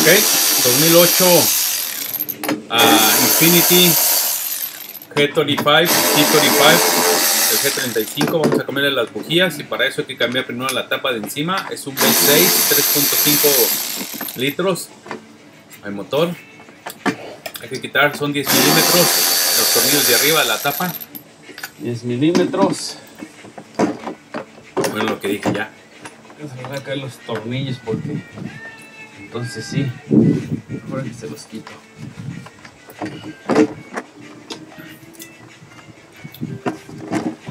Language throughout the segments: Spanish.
Ok, 2008 ah, Infinity G35, G35, el G35, vamos a cambiarle las bujías y para eso hay que cambiar primero la tapa de encima, es un V6, 3.5 litros, el motor, hay que quitar, son 10 milímetros, los tornillos de arriba, la tapa, 10 milímetros. bueno lo que dije ya, Se van a caer los tornillos porque entonces sí, mejor que se los quito.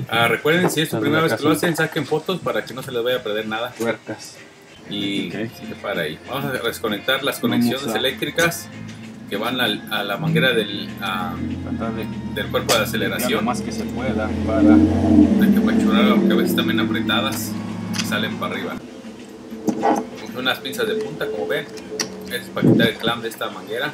Ah, recuerden si es su primera vez que lo hacen, saquen fotos para que no se les vaya a perder nada. Tuercas. y se para ahí. Vamos a desconectar las conexiones a- eléctricas que van al- a, la manguera del, a- Tratar de del cuerpo de lo aceleración. más que se pueda para Hay que apachurrar porque a veces bien apretadas salen para arriba. Con unas pinzas de punta, como ven, es para quitar el clamp de esta manguera.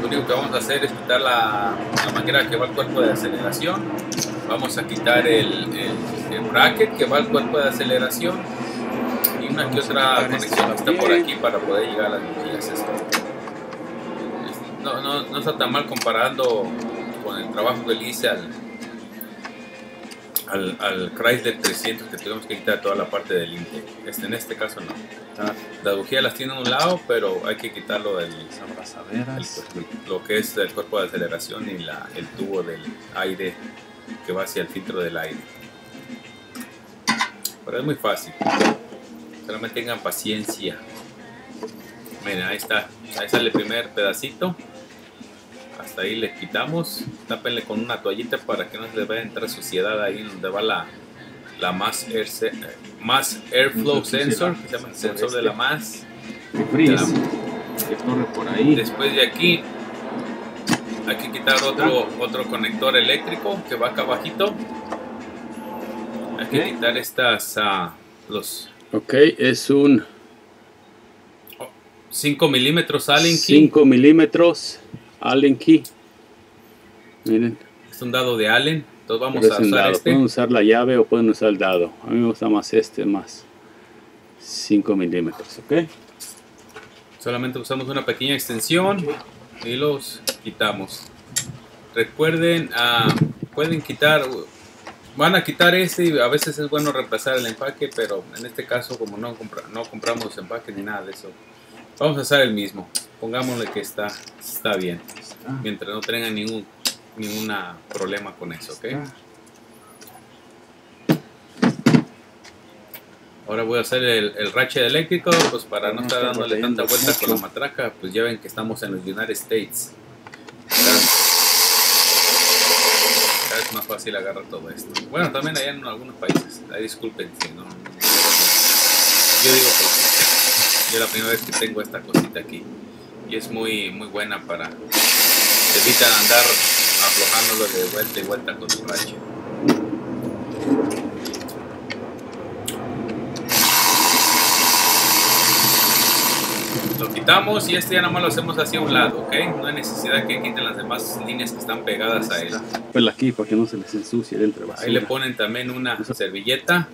Lo único que vamos a hacer es quitar la, la manguera que va al cuerpo de aceleración. Vamos a quitar el, el- el bracket que va al cuerpo de aceleración. Y una que otra conexión esto que está por aquí para poder llegar a las bujías. No, no, no está tan mal comparando con el trabajo que le hice al, al, al Chrysler 300 que tuvimos que quitar toda la parte del intake. Este, en este caso no. quitar Las bujías las tiene a un lado, pero hay que quitarlo del, el- lo que es el cuerpo de aceleración y la, el tubo del aire que va hacia el filtro del aire. Pero es muy fácil. Solamente tengan paciencia. Miren, ahí está. Ahí sale el primer pedacito. Hasta ahí le quitamos. Tápenle con una toallita para que no se le vaya a entrar suciedad ahí donde va la, la mass, air se- eh, mass airflow sensor, que se llama el sensor de la mass. Que corre por ahí. Después de aquí hay que quitar otro, otro conector eléctrico que va acá abajito. Hay que quitar estas, ah, los Ok, es un 5 milímetros Allen key. 5 milímetros Allen key. Miren, Es un dado de Allen. Entonces vamos pero a usar dado. este. Pueden usar la llave o pueden usar el dado. A mí me gusta más este, más 5 milímetros, ¿ok? Solamente usamos una pequeña extensión y los quitamos. Recuerden, ah, pueden quitar, van a quitar este y a veces es bueno reemplazar el empaque, pero en este caso como no, compra- no compramos empaque ni nada de eso, vamos a usar el mismo. Pongámosle que está, está bien, mientras no tengan ningún ninguna problema con eso, ¿ok? Ahora voy a hacer el, el ratchet eléctrico, pues para no estar dándole tanta vuelta con la matraca, pues ya ven que estamos en los United States. Cada vez es más fácil agarrar todo esto. Bueno, también allá en algunos países, ahí disculpen si no, Yo digo yo la primera vez que tengo esta cosita aquí y es muy muy buena para te evitan andar aflojándolo de vuelta y vuelta con tu ratchet. Lo quitamos y este ya nada más lo hacemos hacia un lado, ¿ok? No hay necesidad que quiten las demás líneas que están pegadas a él. Pues aquí para que no se les ensucie dentro basura. Ahí le ponen también una servilleta.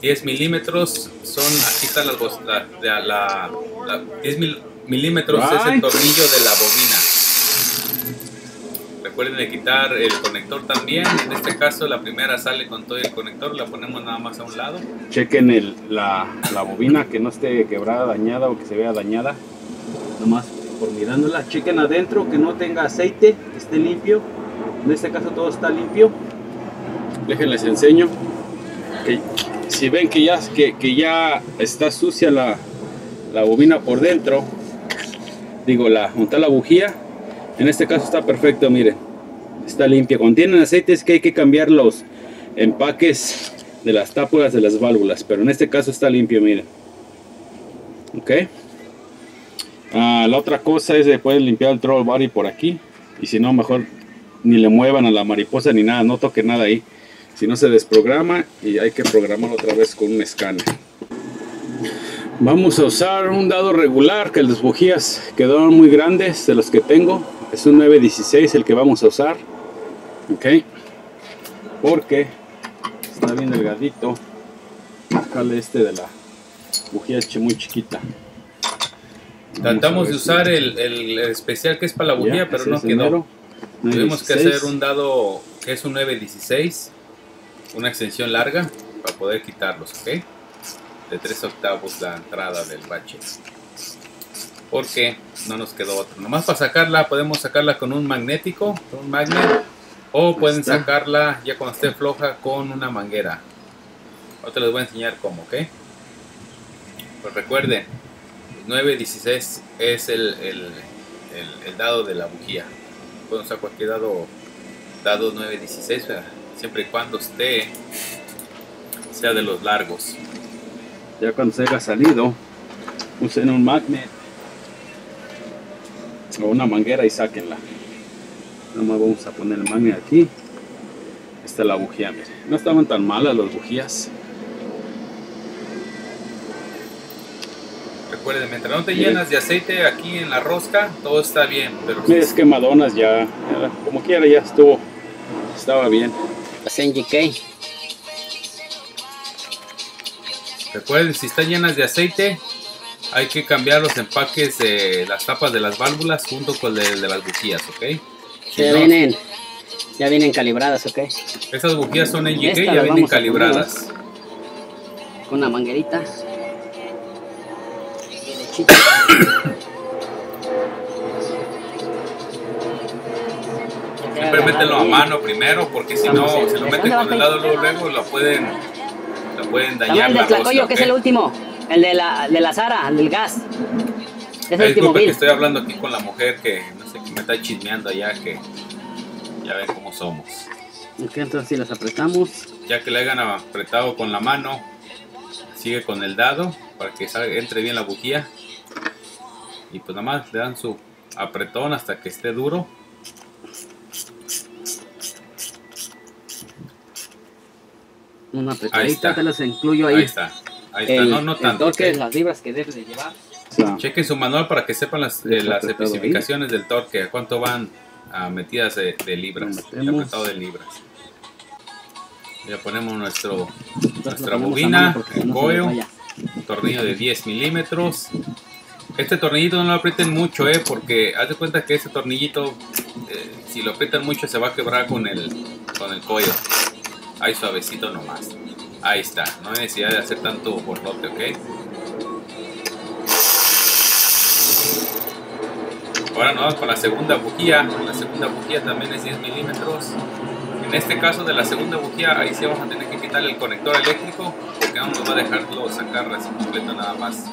10 milímetros son, aquí bos- la, la- la- la- 10 mil- milímetros es el tornillo de la bobina. Recuerden de quitar el conector también. En este caso la primera sale con todo el conector, la ponemos nada más a un lado. Chequen el, la, la bobina que no esté quebrada, dañada o que se vea dañada. Nomás por mirándola. Chequen adentro que no tenga aceite, que esté limpio. En este caso todo está limpio. Déjenles enseño. Que si ven que ya, que, que ya está sucia la, la bobina por dentro, digo, la, montar la bujía. En este caso está perfecto, miren. Está limpia. Cuando tienen aceite es que hay que cambiar los empaques de las tápulas de las válvulas. Pero en este caso está limpio, miren. Ok. Ah, la otra cosa es de pueden limpiar el throttle body por aquí. Y si no, mejor ni le muevan a la mariposa ni nada. No toque nada ahí. Si no se desprograma y hay que programarlo otra vez con un escáner. Vamos a usar un dado regular que las bujías quedaron muy grandes de los que tengo. Es un 916 el que vamos a usar. Ok. porque está bien delgadito. Sacarle este de la bujía muy chiquita. Tratamos de usar el, el especial que es para la bujía, pero no quedó. Tuvimos que hacer un dado que es un 916, una extensión larga para poder quitarlos, ¿ok? De 3 octavos la entrada del bache. Porque no nos quedó otro. Nomás para sacarla, podemos sacarla con un magnético, con un magnet, o pueden sacarla ya cuando esté floja con una manguera. Ahora les voy a enseñar cómo, ¿ok? Pues recuerden, 916 es el, el, el, dado de la bujía. Pueden usar cualquier dado, dado 916, siempre y cuando esté sea de los largos. Ya cuando se haya salido, usen un magnet o una manguera y sáquenla. Nada más vamos a poner el magnet aquí. Esta es la bujía, No estaban tan malas las bujías. Recuerden, mientras no te llenas de aceite aquí en la rosca, todo está bien. Pero es quemadonas ya, como quiera ya estuvo, estaba bien. GK. Recuerden, si están llenas de aceite, hay que cambiar los empaques de las tapas de las válvulas junto con el de, las bujías, ¿ok? ya, vienen, ya vienen calibradas, ¿ok? Esas bujías son NGK, ya vienen calibradas. Con una manguerita. Siempre mételo a mano primero porque si no, si lo meten con el lado luego, luego lo pueden pueden dañar el de que es el último. El de la, de la Sara, el del gas. Es el último que estoy hablando aquí con la mujer que no sé que me está chismeando allá que ya ven cómo somos. Ok, entonces si las apretamos. Ya que le hayan apretado con la mano, sigue con el dado para que salga, entre bien la bujía. Y pues nada más le dan su apretón hasta que esté duro Una apretadita, te las incluyo ahí. Ahí está. Ahí está, no, no tanto. El torque, las libras que debes de llevar. Chequen su manual para que sepan las, eh, las especificaciones del torque, a cuánto van a metidas de, libras, el apretado de libras. Ya ponemos nuestro, nuestra bobina, el coyo, tornillo de 10 milímetros. Este tornillito no lo aprieten mucho, eh, porque haz de cuenta que este tornillito, eh, si lo aprietan mucho, se va a quebrar con el, con el coyo. Ahí suavecito nomás. Ahí está. No hay necesidad de hacer tanto borlote, ¿ok? Ahora nos vamos con la segunda bujía. La segunda bujía también es 10 milímetros. En este caso de la segunda bujía, ahí sí vamos a tener que quitarle el conector eléctrico porque no nos va a dejarlo sacar así completo nada más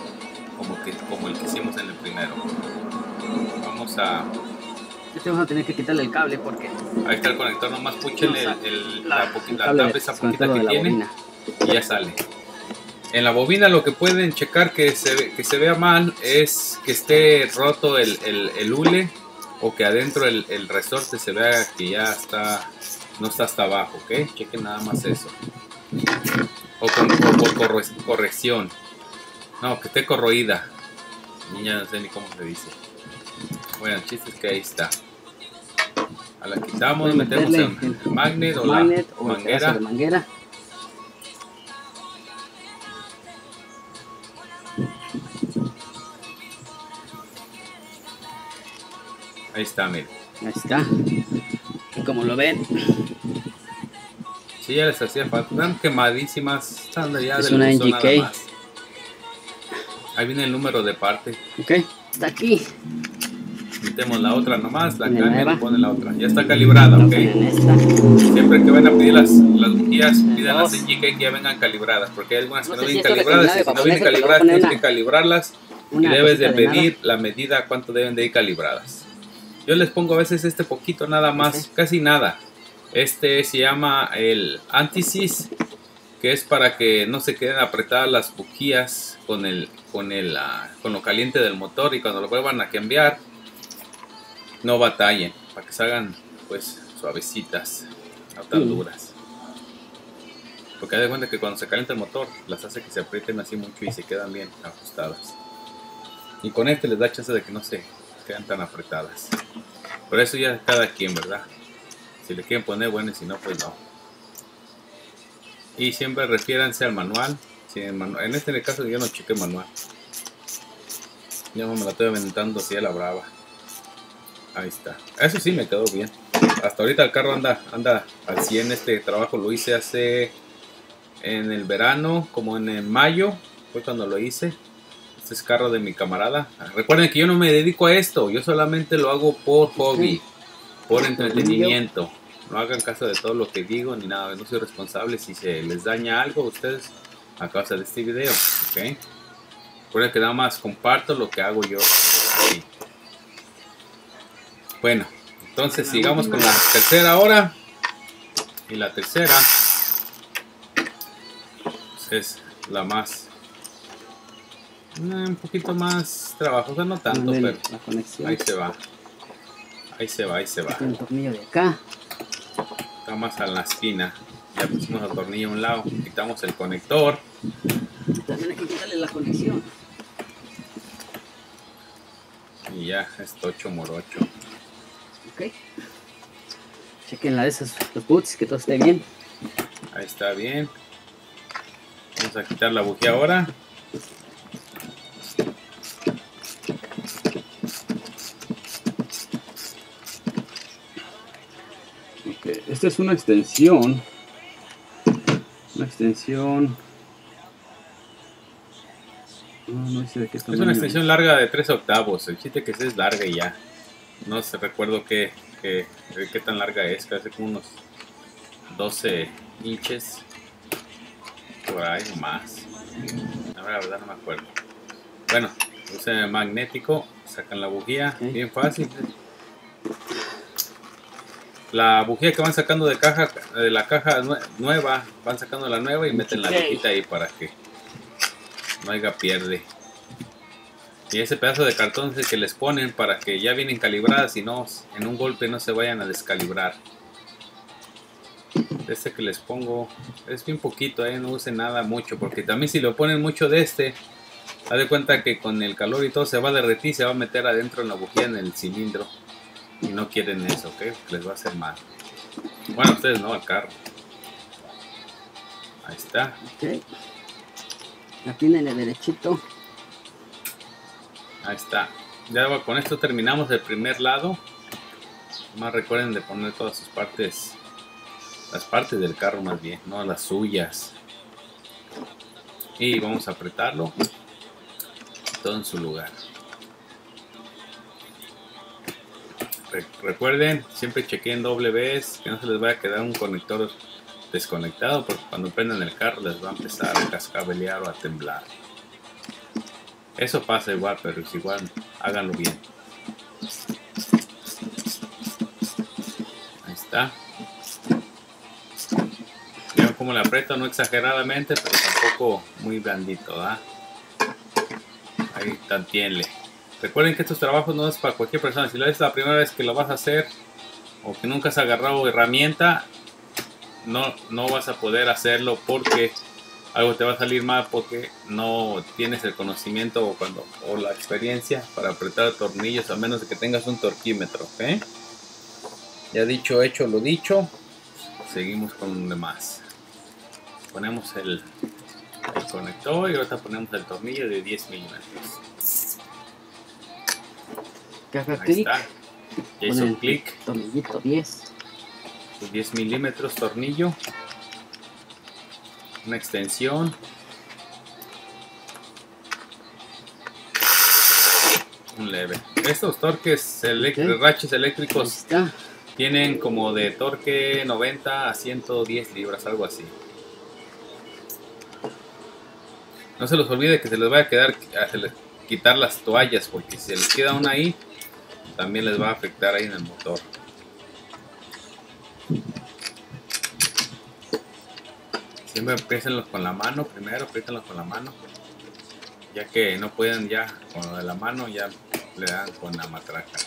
como, que, como el que hicimos en el primero. Vamos a este vamos a tener que quitarle el cable porque... Ahí está el conector, nomás puchele el, la, la, esa poquita que tiene y ya sale. En la bobina lo que pueden checar que se, que se vea mal es que esté roto el, el, hule o que adentro el, el, resorte se vea que ya está, no está hasta abajo, ¿ok? Chequen nada más eso. O, con, por corrección. No, que esté corroída. Niña, no sé ni cómo se dice. Bueno, el chiste es que ahí está la quitamos, metemos el magnet o la manguera. manguera. Ahí está, miren. Ahí está. Y como lo ven. Sí, ya les hacía falta. Están quemadísimas. Están ya es una NGK. Ahí viene el número de parte. Ok, está aquí. Metemos la otra nomás, la cambia y pone la otra. Ya está calibrada, ok. Siempre que van a pedir las, las bujías, las en que ya vengan calibradas, porque hay algunas que no, vienen calibradas. Y si no vienen calibradas, tienes que calibrarlas y debes de pedir la medida cuánto deben de ir calibradas. Yo les pongo a veces este poquito nada más, casi nada. Este se llama el antisis, que es para que no se queden apretadas las bujías con el con el ah, con lo caliente del motor y cuando lo vuelvan a cambiar no batallen, para que salgan pues suavecitas, no tan duras. Porque hay de cuenta que cuando se calienta el motor, las hace que se aprieten así mucho y se quedan bien ajustadas. Y con este les da chance de que no se quedan tan apretadas. Por eso ya cada quien, ¿verdad? Si le quieren poner bueno y si no, pues no. Y siempre refiéranse al manual. Si en, manu- en este caso yo no chequé manual. Ya me la estoy aventando así a la brava. Ahí está. Eso sí me quedó bien. Hasta ahorita el carro anda, anda al 100. Este trabajo lo hice hace en el verano, como en el mayo. Fue cuando lo hice. Este es carro de mi camarada. Recuerden que yo no me dedico a esto. Yo solamente lo hago por hobby. Por entretenimiento. No hagan caso de todo lo que digo ni nada. No soy responsable si se les daña algo a ustedes a causa de este video. ¿Ok? Recuerden que nada más comparto lo que hago yo. Bueno, entonces sigamos con la tercera hora. Y la tercera pues, es la más. eh, Un poquito más trabajosa, no tanto, pero la conexión. ahí se va. Ahí se va, ahí se va. Este es el tornillo de acá. Está más a la esquina. Ya pusimos el tornillo a un lado. Quitamos el conector. También hay que quitarle la conexión. Y ya es tocho morocho. Ok. Chequen la de esas, los boots, que todo esté bien. Ahí está bien. Vamos a quitar la bujía ahora. Ok, Esta es una extensión. Una extensión. No, no sé de qué Es una extensión larga de 3 octavos. El chiste que es larga y ya. No sé, recuerdo qué, qué, qué tan larga es. Casi como unos 12 inches. Por ahí o más. La verdad no me acuerdo. Bueno, usen magnético. Sacan la bujía. Bien fácil. La bujía que van sacando de caja de la caja nue- nueva, van sacando la nueva y meten la viejita ahí para que no haya pierde. Y ese pedazo de cartón es el que les ponen para que ya vienen calibradas y no en un golpe no se vayan a descalibrar. Este que les pongo es bien poquito, eh, no usen nada mucho, porque también si lo ponen mucho de este, haz de cuenta que con el calor y todo se va a derretir, se va a meter adentro en la bujía en el cilindro. Y no quieren eso, ¿ok? Les va a hacer mal. Bueno, ustedes no, al carro. Ahí está. Ok. La tiene de derechito. Ahí está. Ya con esto terminamos el primer lado. Más recuerden de poner todas sus partes. Las partes del carro más bien, no las suyas. Y vamos a apretarlo. Todo en su lugar. Re- recuerden, siempre chequen doble vez, que no se les vaya a quedar un conector desconectado, porque cuando prendan el carro les va a empezar a cascabelear o a temblar. Eso pasa igual, pero es igual, háganlo bien. Ahí está. Vean cómo le aprieto, no exageradamente, pero tampoco muy blandito, ¿verdad? Ahí tantienle. Recuerden que estos trabajos no es para cualquier persona. Si es la primera vez que lo vas a hacer o que nunca has agarrado herramienta, no, no vas a poder hacerlo porque algo te va a salir mal porque no tienes el conocimiento o, cuando, o la experiencia para apretar tornillos a menos de que tengas un torquímetro. ¿ok? Ya dicho, hecho lo dicho, seguimos con lo demás. Ponemos el, el conector y ahorita ponemos el tornillo de 10 milímetros. Ahí clic. está. Ya hizo clic. Tornillito 10. Sus 10 milímetros tornillo. Una extensión. Un leve. Estos torques eléctricos, Ok. raches Ahí eléctricos tienen como de torque 90 a 110 libras, algo así. No se los olvide que se les va a quedar a se les- quitar las toallas porque si se les queda una ahí también les va a afectar ahí en el motor. Siempre empiecen con la mano primero, apriétenlos con la mano. Ya que no pueden ya con lo de la mano, ya le dan con la matraca.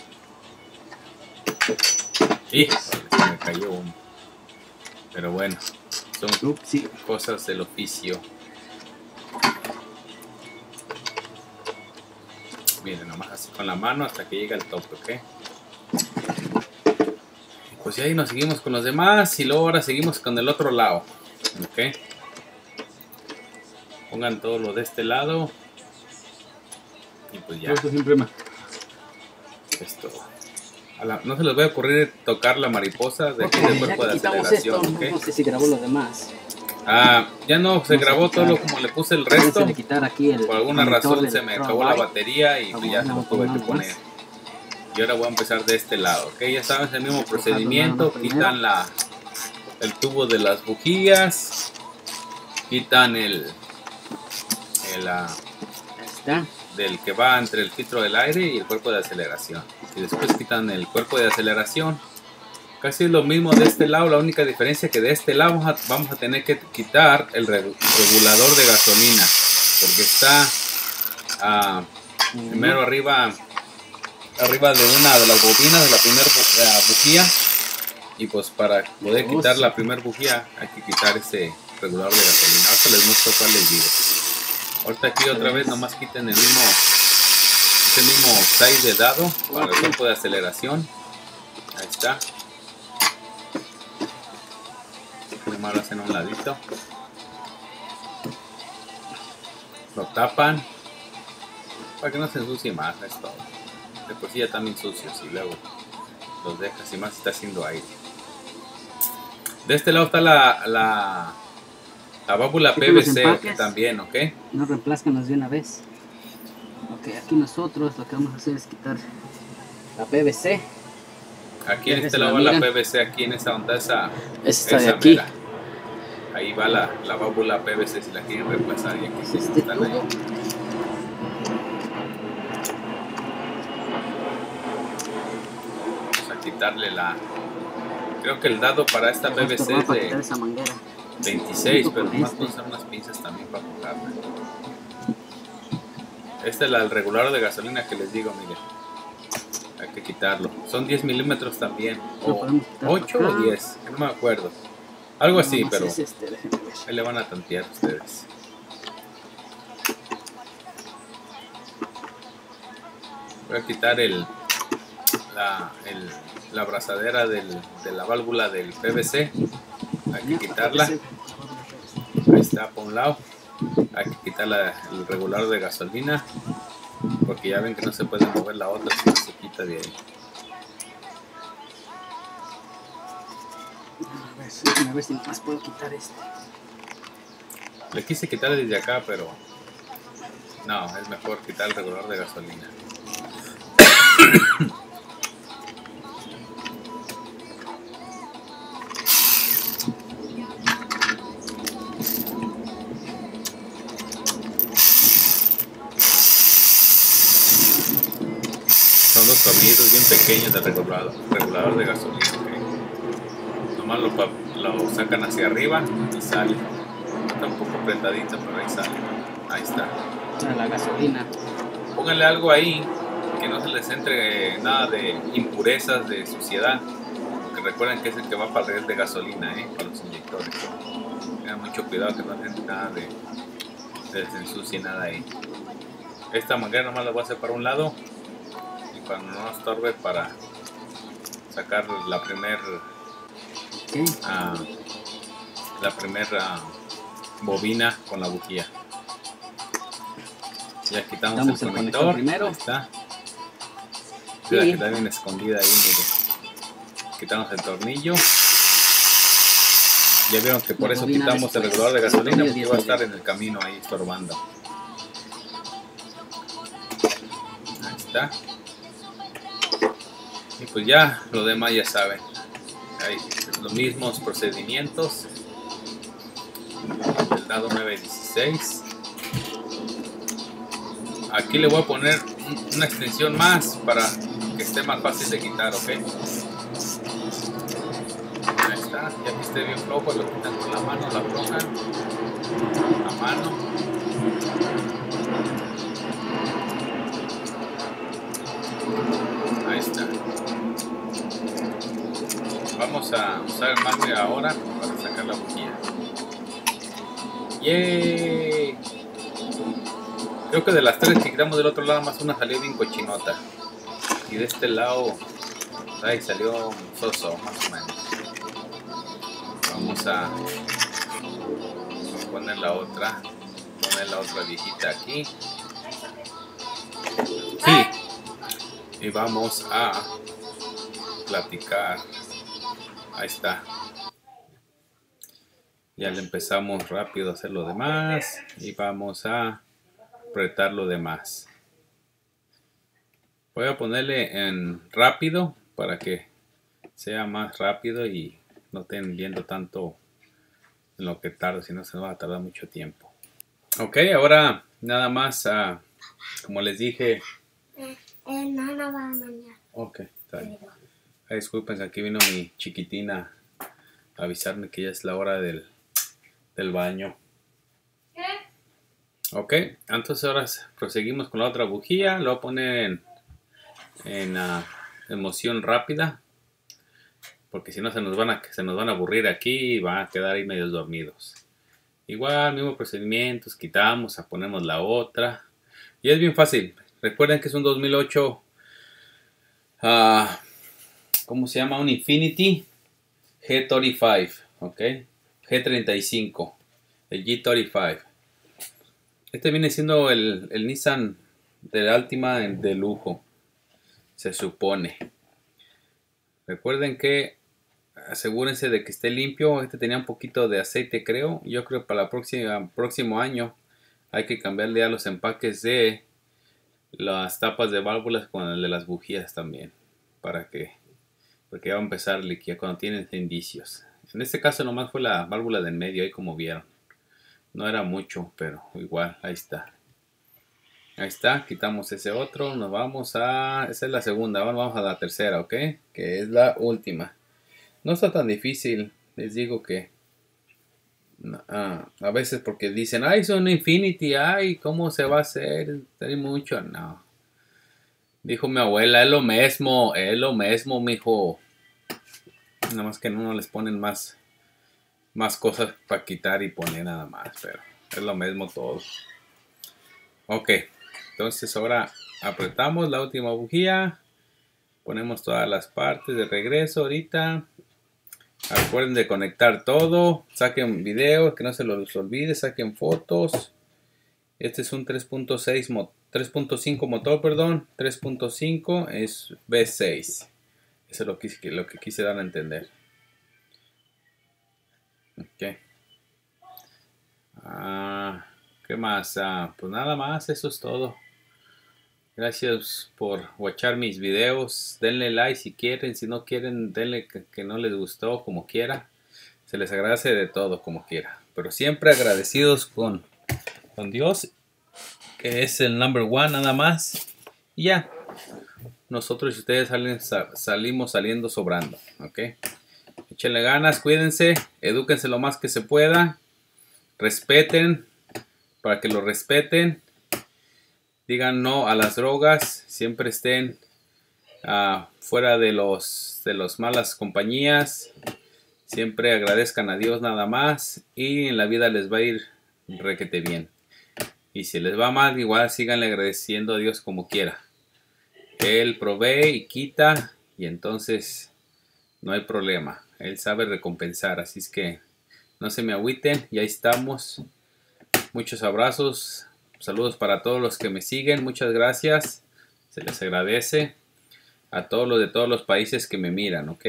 Y se me cayó uno. Pero bueno, son Upsi. cosas del oficio. Miren, nomás así con la mano hasta que llega el tope, ¿ok? Pues ahí nos seguimos con los demás y luego ahora seguimos con el otro lado, ¿ok? Pongan todo lo de este lado. Y pues ya, esto siempre me- esto. A la- no se les va a ocurrir tocar la mariposa de aquí del cuerpo de aceleración, esto, ¿ok? no sé si grabó lo demás. Ah, ya no se grabó todo quitar. como le puse el resto. quitar aquí el Por alguna razón se me acabó la batería y pues ya no vamos tuve que poner. más. Y ahora voy a empezar de este lado, ¿ok? Ya saben, es el mismo procedimiento. más. Quitan la, el tubo de las bujías. Quitan el, el ah, está. del que va entre el filtro del aire y el cuerpo de aceleración. Y después quitan el cuerpo de aceleración. Casi es lo mismo de este lado, la única diferencia que de este lado vamos a, vamos a tener que quitar el re- regulador de gasolina. Porque está ah, primero arriba arriba de una de las bobinas de la primera bujía. Y pues para poder Dos. quitar la primera bujía hay que quitar ese regulador de gasolina. Ahorita les muestro cuál les digo. Ahorita aquí otra vez nomás quiten el mismo ese mismo size de dado para el cuerpo de aceleración. Ahí está. Primero lo hacen a un ladito. Lo tapan para que no se ensucie más, es todo. De por sí ya bien sucios y luego los dejas y más está haciendo aire. De este lado está la, la, la válvula Aquí PVC empaques. también, ¿ok? No reemplázcanos de una vez. Ok, aquí nosotros lo que vamos a hacer es quitar la PVC. Aquí en este lado va la. PVC, aquí en esta onda, esa, Esta de esa aquí. mera. Ahí va la, la válvula PVC si la quieren reemplazar y aquí sí Este están ahí. Vamos a quitarle la... Creo que el dado para esta va es de esa manguera. 26, pero nomás este. usar unas pinzas también para jugarla. Este es la- el regulador de gasolina que les digo, miren. Hay que quitarlo. Son 10 milímetros también. O podemos quitar 8 por o acá. 10, no me acuerdo. Algo así, pero es este, ahí le van a tantear ustedes. Voy a quitar el la, el- la abrazadera del- de la válvula del PVC. Hay que quitarla. Ahí está por un lado. Hay que quitar la- el regulador de gasolina. Porque ya ven que no se puede mover la otra si no se quita de ahí. A ver, si más puedo quitar este. Le quise quitar desde acá, pero no, es mejor quitar el regulador de gasolina. Pequeños del regulador, regulador de gasolina. ok. Nomás lo, lo sacan hacia arriba y sale. Está un poco apretadito, pero ahí sale. Ahí está. La gasolina. Pónganle algo ahí que no se les entre nada de impurezas, de suciedad. Porque recuerden que es el que va para el de gasolina, ¿eh? para los inyectores. Tengan mucho cuidado que no les entre nada de, de se ensucie nada ahí. Esta manguera nomás la voy a hacer para un lado cuando no estorbe para sacar la primer Ok. ah, la primera bobina con la bujía. Ya quitamos el, el conector. conector primero. Ahí está. Sí. La que está bien escondida ahí. Quitamos el tornillo. Ya vieron que por La eso quitamos el regulador de gasolina porque 10 iba a estar en el camino ahí estorbando. Ahí está. Y pues ya, lo demás ya saben. Hay los mismos procedimientos. El dado 916. Aquí le voy a poner un- una extensión más para que esté más fácil de quitar, ¿ok? Ahí está, ya que esté bien flojo, lo quitan con la mano, la aflojan. A mano. Vamos a usar el mangue ahora para sacar la bujía. ¡Yay! Creo que de las tres que quitamos del otro lado, más una salió bien cochinota. Y de este lado, ahí salió soso, más o menos. Vamos a poner la otra. Poner poner la otra viejita aquí. Sí. Y vamos a platicar. Ahí está. Ya le empezamos rápido a hacer lo demás. Y vamos a apretar lo demás. Voy a ponerle en rápido para que sea más rápido y no estén viendo tanto en lo que tarda, si no se va a tardar mucho tiempo. Ok, ahora nada más, uh, como les dije. Eh, eh, no, no va a mañana. Ok, está bien. Ay, disculpen, aquí vino mi chiquitina a avisarme que ya es la hora del, del baño. ¿Qué? Ok, entonces ahora proseguimos con la otra bujía. Lo voy a poner en, en uh, emoción rápida porque si no se nos van a, se nos van a aburrir aquí y van a quedar ahí medios dormidos. Igual, mismo procedimientos, quitamos, ponemos la otra. Y es bien fácil. Recuerden que es un 2008, ah, ¿cómo se llama? Un Infinity G35, ¿ok? G35, el G35. Este viene siendo el, el Nissan de Altima de lujo, se supone. Recuerden que asegúrense de que esté limpio. Este tenía un poquito de aceite, creo. Yo creo que para el próximo año hay que cambiarle a los empaques de las tapas de válvulas con el de las bujías también. Para que, porque va a empezar a liquidar cuando tienen indicios. En este caso nomás fue la válvula de en medio, ahí como vieron. No era mucho, pero igual, ahí está. Ahí está, quitamos ese otro, nos vamos a... Esa es la segunda, ahora vamos a la tercera, ¿ok? Que es la última. No está tan difícil, les digo que ah, a veces porque dicen, ay, son Infinity, ay, ¿cómo se va a hacer? Hay mucho, no. Dijo mi abuela, es lo mismo, es lo mismo, mijo. Nada más que no les ponen más, más cosas para quitar y poner nada más, pero es lo mismo todo. Ok, entonces ahora apretamos la última bujía. Ponemos todas las partes de regreso ahorita. Recuerden de conectar todo. Saquen videos, que no se los olvide. Saquen fotos. Este es un 3.6 3.5 motor, perdón. 3.5 es V6. Eso es lo que, lo que quise dar a entender. Ok. Ah, ¿Qué más? Ah, pues nada más, eso es todo. Gracias por watchar mis videos. Denle like si quieren. Si no quieren, denle que, no les gustó, como quiera. Se les agradece de todo, como quiera. Pero siempre agradecidos con, con Dios, que es el number one nada más. Y ya. Nosotros y ustedes salimos saliendo sobrando. ¿Ok? Échenle ganas, cuídense, edúquense lo más que se pueda. Respeten para que lo respeten digan no a las drogas, siempre estén uh, fuera de los de las malas compañías, siempre agradezcan a Dios nada más y en la vida les va a ir requete bien. Y si les va mal, igual síganle agradeciendo a Dios como quiera. Él provee y quita y entonces no hay problema. Él sabe recompensar, así es que no se me agüiten, ya estamos. Muchos abrazos, Saludos para todos los que me siguen. Muchas gracias. Se les agradece. A todos los de todos los países que me miran, ¿ok?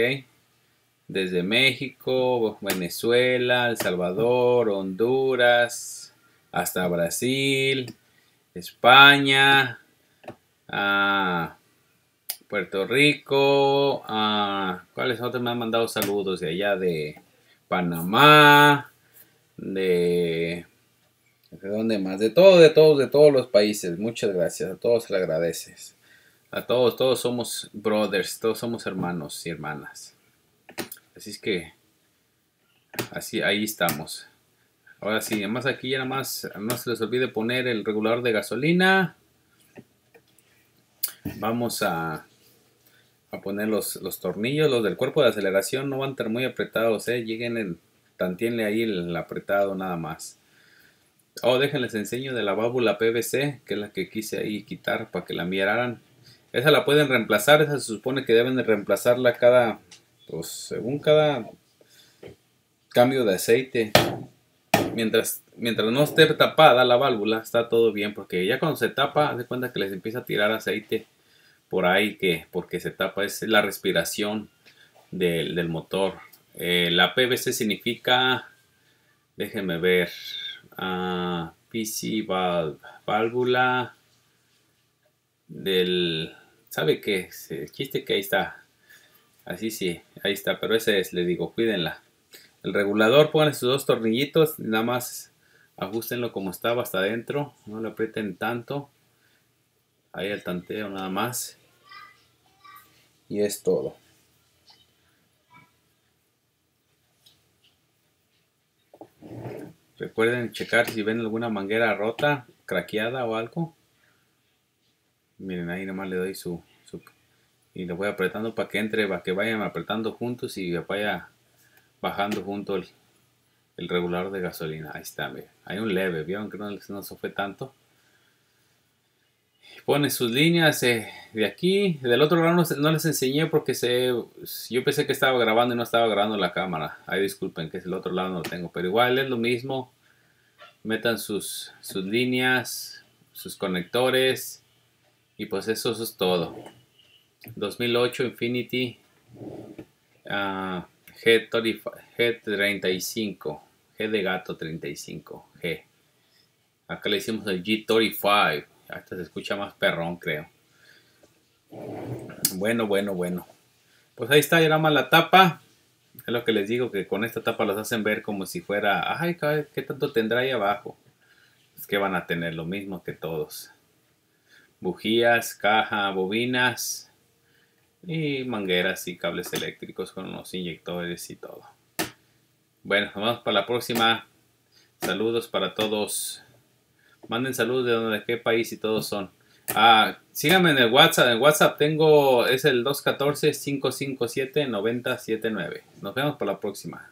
Desde México, Venezuela, El Salvador, Honduras, hasta Brasil, España, ah, Puerto Rico. Ah, ¿Cuáles otros me han mandado saludos de allá de Panamá? De ¿De dónde más? De todo, de todos, de todos los países. Muchas gracias. A todos se le agradeces. A todos, todos somos brothers, todos somos hermanos y hermanas. Así es que, así, ahí estamos. Ahora sí, además aquí ya nada más, no se les olvide poner el regulador de gasolina. Vamos a, a poner los, los, tornillos, los del cuerpo de aceleración no van a estar muy apretados, eh. Lleguen en, tantienle ahí el apretado nada más. Oh, déjenles enseño de la válvula PVC, que es la que quise ahí quitar para que la miraran. Esa la pueden reemplazar, esa se supone que deben de reemplazarla cada, pues según cada cambio de aceite. Mientras, mientras no esté tapada la válvula, está todo bien, porque ya cuando se tapa, de cuenta que les empieza a tirar aceite por ahí, que porque se tapa, es la respiración del, del motor. Eh, la PVC significa, déjenme ver, ah, PC válvula del, ¿sabe qué? El chiste que ahí está, así sí, ahí está, pero ese es, le digo, cuídenla. El regulador, pongan sus dos tornillitos, nada más ajustenlo como estaba hasta adentro, no lo aprieten tanto. Ahí el tanteo nada más. Y es todo. Recuerden checar si ven alguna manguera rota, craqueada o algo. Miren, ahí nomás le doy su, su y le voy apretando para que entre, para que vayan apretando juntos y vaya bajando junto el, el regulador de gasolina. Ahí está. Hay un leve, vieron que no, no se tanto. Pone sus líneas eh, de aquí. Del otro lado no, no, les enseñé porque se, yo pensé que estaba grabando y no estaba grabando la cámara. Ahí disculpen que es el otro lado no lo tengo. Pero igual es lo mismo. Metan sus, sus líneas, sus conectores. Y pues eso, es todo. 2008 Infinity. Uh, G35, G de gato 35, G. Acá le hicimos el G35. Hasta se escucha más perrón, creo. Bueno, bueno, bueno. Pues ahí está, ya más la tapa. Es lo que les digo, que con esta tapa los hacen ver como si fuera, ay, ¿qué tanto tendrá ahí abajo? Es que van a tener lo mismo que todos. Bujías, caja, bobinas, y mangueras y cables eléctricos con unos inyectores y todo. Bueno, nos vemos para la próxima. Saludos para todos. Manden saludos de donde, de qué país y todos son. Ah, síganme en el WhatsApp. En WhatsApp tengo, es el 214-557-9079. Nos vemos para la próxima.